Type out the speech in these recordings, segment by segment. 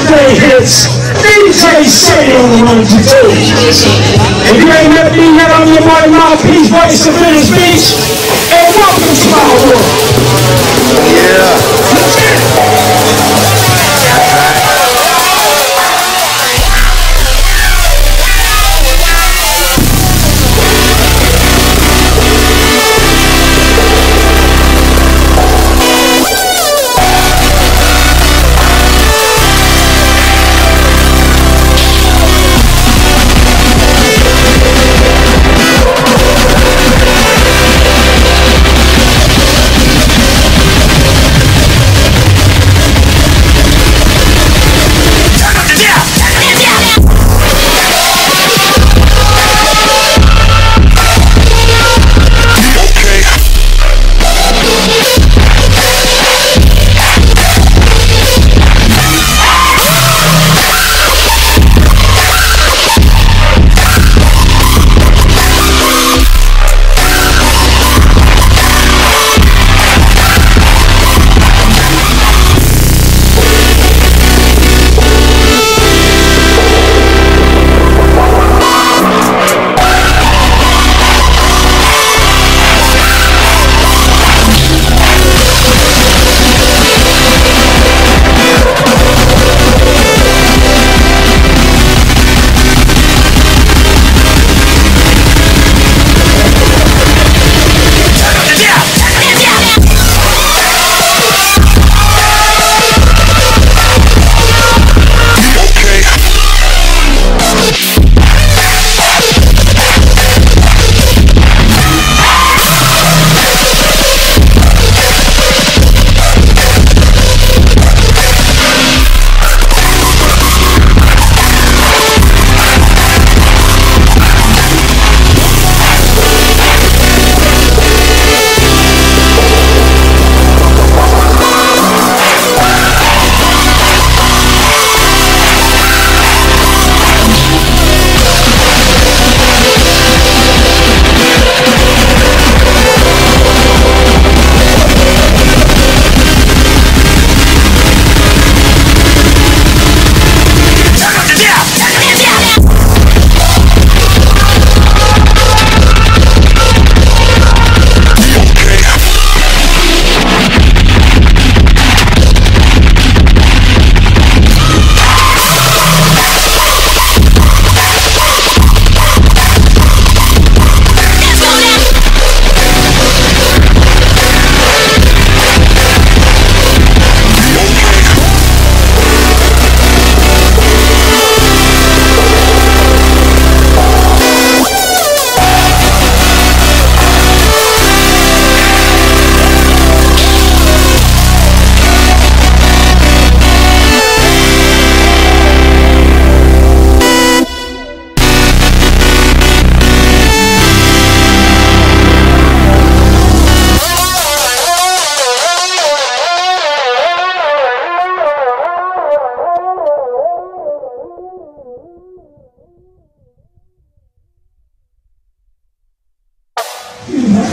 hits. DJ on the one to. If you ain't met me yet, I'm your boy Mouthpiece, voice of Venice Beach. And welcome to my world.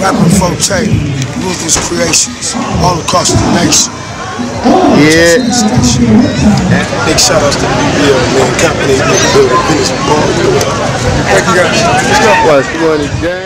Rapping Folk Tape, Ruthless Creationz, all across the nation. Yeah. Big shout outs to the VBL, man. Company, building business, ball, Thank you guys. What's going on?